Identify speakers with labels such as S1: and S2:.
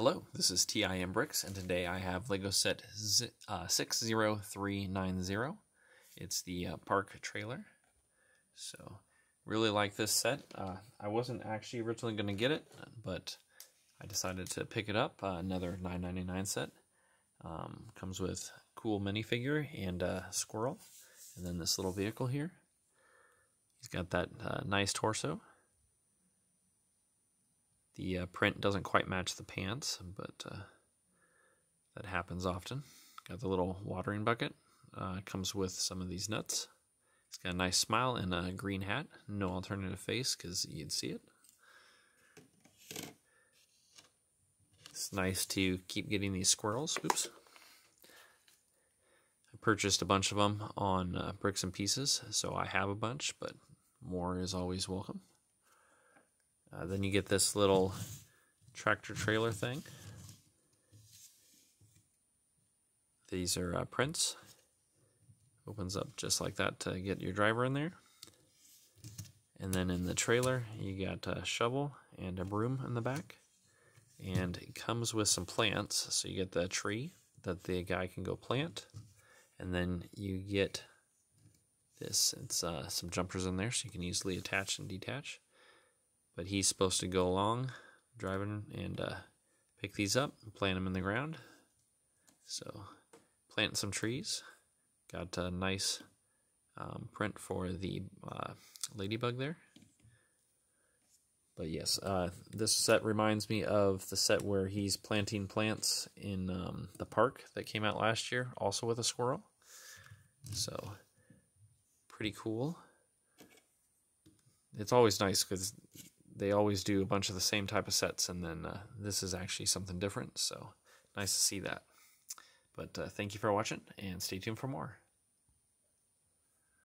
S1: Hello, this is TIM Bricks, and today I have Lego set Z uh, 60390. It's the uh, park trailer. So, really like this set. Uh, I wasn't actually originally going to get it, but I decided to pick it up. Uh, another 9.99 set. Um, comes with cool minifigure and squirrel, and then this little vehicle here. He's got that uh, nice torso. The uh, print doesn't quite match the pants, but uh, that happens often. Got the little watering bucket. Uh, comes with some of these nuts. He's got a nice smile and a green hat. No alternative face because you'd see it. It's nice to keep getting these squirrels. Oops. I purchased a bunch of them on uh, Bricks and Pieces, so I have a bunch, but more is always welcome. Uh, then you get this little tractor trailer thing. These are uh, prints. Opens up just like that to get your driver in there. And then in the trailer, you got a shovel and a broom in the back. And it comes with some plants. So you get the tree that the guy can go plant. And then you get this. It's uh, some jumpers in there so you can easily attach and detach. But he's supposed to go along, driving, and uh, pick these up and plant them in the ground. So, planting some trees. Got a nice um, print for the uh, ladybug there. But yes, uh, this set reminds me of the set where he's planting plants in um, the park that came out last year, also with a squirrel. So, pretty cool. It's always nice because they always do a bunch of the same type of sets, and then uh, this is actually something different. So nice to see that. But uh, thank you for watching, and stay tuned for more.